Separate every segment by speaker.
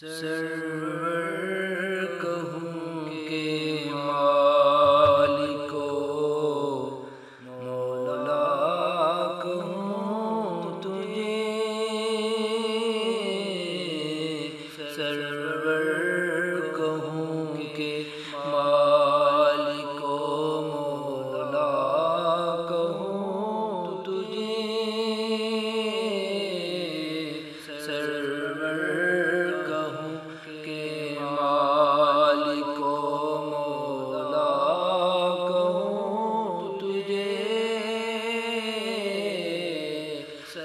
Speaker 1: سرور کہوں کہ مالک کو مولا کہوں تجھے سرور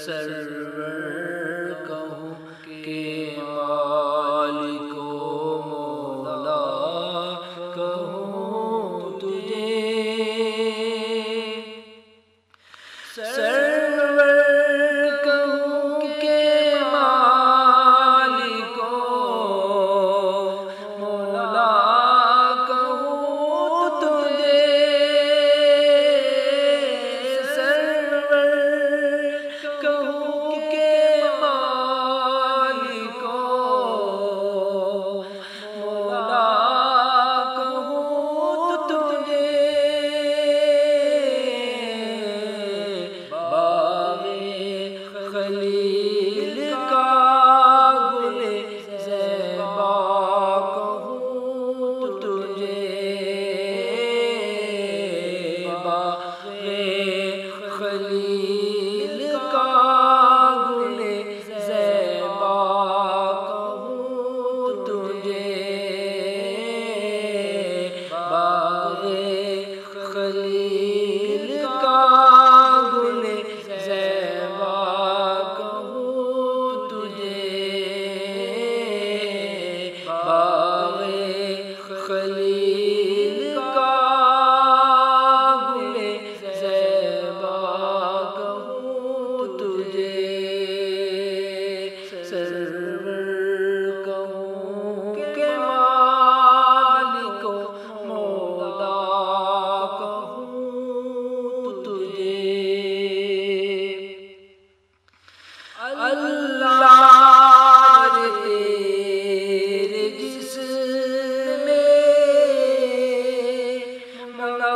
Speaker 1: server.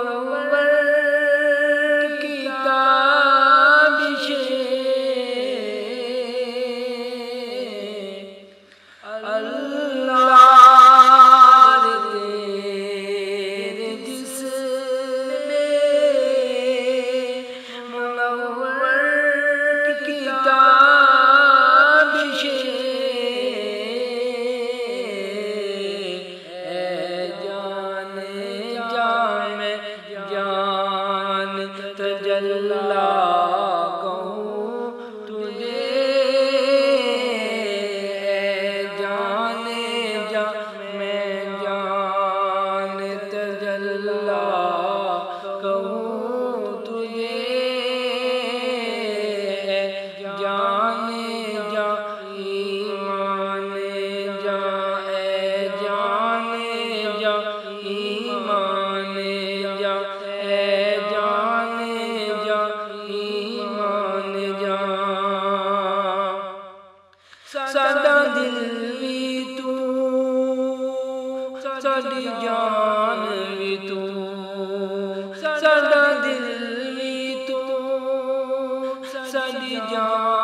Speaker 1: whoa. جان تجان